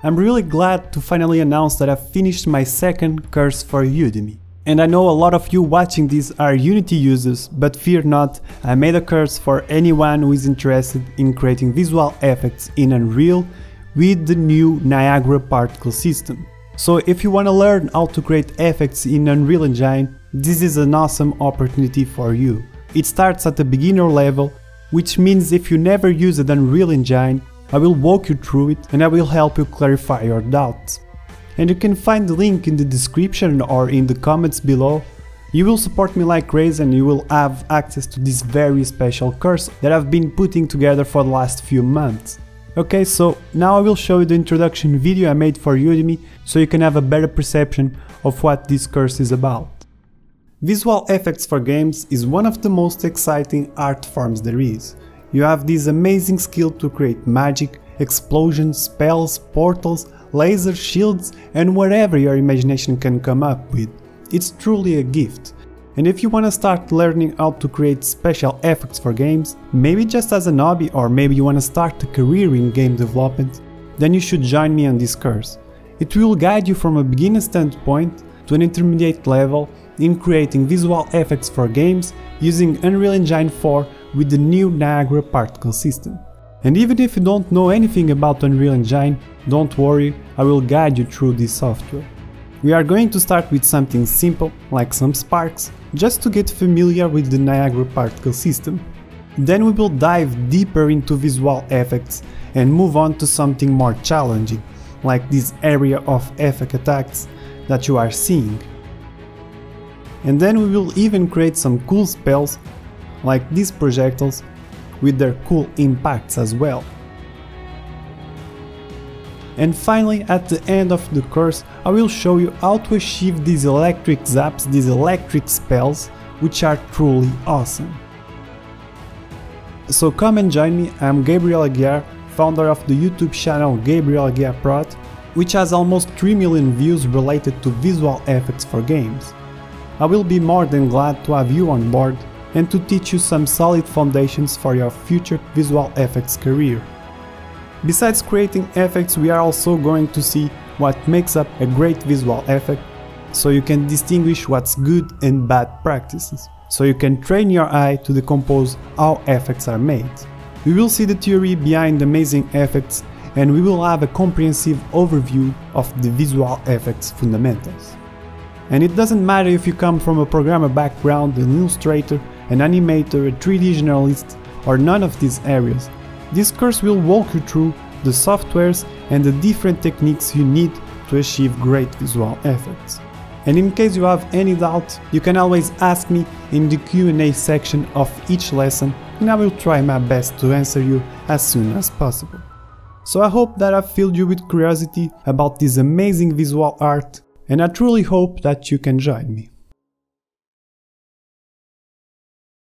I'm really glad to finally announce that I've finished my second course for Udemy. And I know a lot of you watching this are Unity users, but fear not, I made a course for anyone who is interested in creating visual effects in Unreal with the new Niagara particle system. So if you want to learn how to create effects in Unreal Engine, this is an awesome opportunity for you. It starts at the beginner level, which means if you never used Unreal Engine, I will walk you through it and I will help you clarify your doubts. And you can find the link in the description or in the comments below. You will support me like crazy and you will have access to this very special course that I've been putting together for the last few months. Okay, so now I will show you the introduction video I made for Udemy so you can have a better perception of what this course is about. Visual effects for games is one of the most exciting art forms there is. You have this amazing skill to create magic, explosions, spells, portals, lasers, shields and whatever your imagination can come up with. It's truly a gift. And if you want to start learning how to create special effects for games, maybe just as an hobby or maybe you want to start a career in game development, then you should join me on this course. It will guide you from a beginner standpoint to an intermediate level in creating visual effects for games using Unreal Engine 4 with the new Niagara particle system. And even if you don't know anything about Unreal Engine, don't worry, I will guide you through this software. We are going to start with something simple, like some sparks, just to get familiar with the Niagara particle system. Then we will dive deeper into visual effects and move on to something more challenging, like this area of effect attacks that you are seeing. And then we will even create some cool spells, like these projectiles, with their cool impacts as well. And finally, at the end of the course, I will show you how to achieve these electric zaps, these electric spells, which are truly awesome. So come and join me, I'm Gabriel Aguiar, founder of the YouTube channel Gabriel Aguiar Prod, which has almost 3 million views related to visual effects for games. I will be more than glad to have you on board and to teach you some solid foundations for your future visual effects career. Besides creating effects, we are also going to see what makes up a great visual effect, so you can distinguish what's good and bad practices, so you can train your eye to decompose how effects are made. We will see the theory behind amazing effects and we will have a comprehensive overview of the visual effects fundamentals. And it doesn't matter if you come from a programmer background, an illustrator, an animator, a 3D generalist, or none of these areas, this course will walk you through the softwares and the different techniques you need to achieve great visual effects. And in case you have any doubt, you can always ask me in the Q&A section of each lesson and I will try my best to answer you as soon as possible. So I hope that I've filled you with curiosity about this amazing visual art and I truly hope that you can join me.